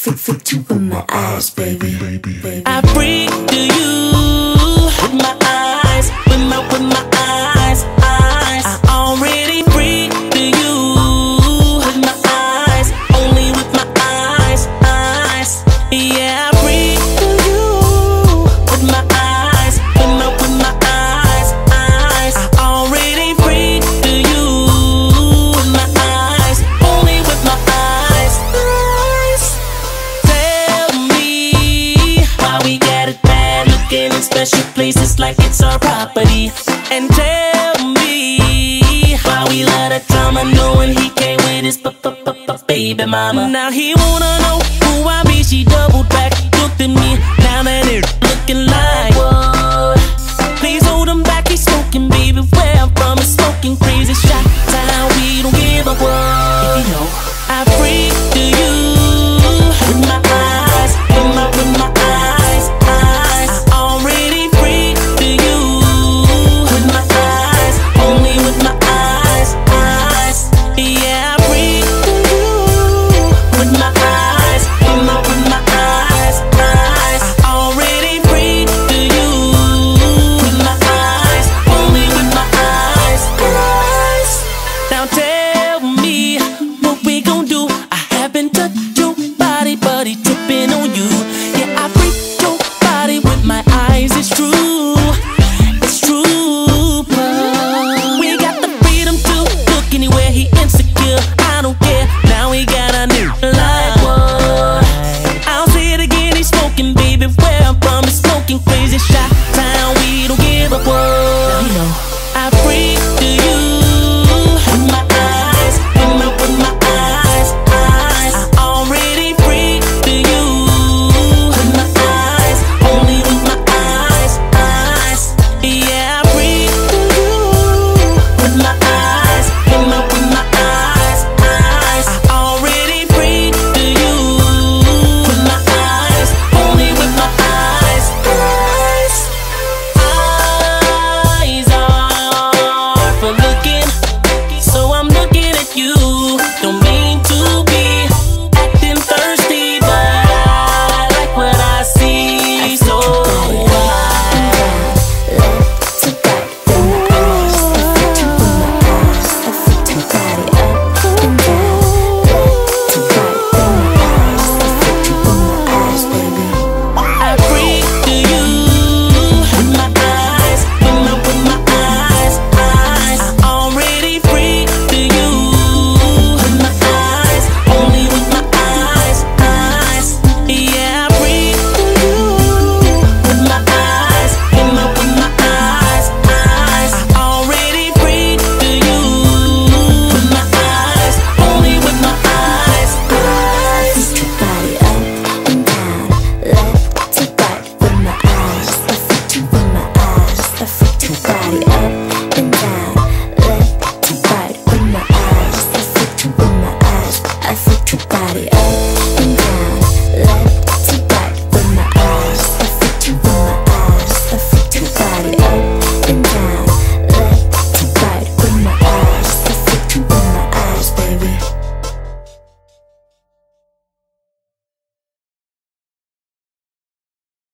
Fit, fit you in my eyes, baby. baby, baby. I breathe to you with my eyes, with my. With place, it's like it's our property. And tell me Why we let a drama knowing he came with his b -b -b baby mama. Now he wanna know who I be, she doubled back, looked at me. Now that it looking like what? Please hold him back, he's smoking, baby, where I'm from. He's smoking crazy. Shot down, we don't give a what. If you know, I free anywhere he enters.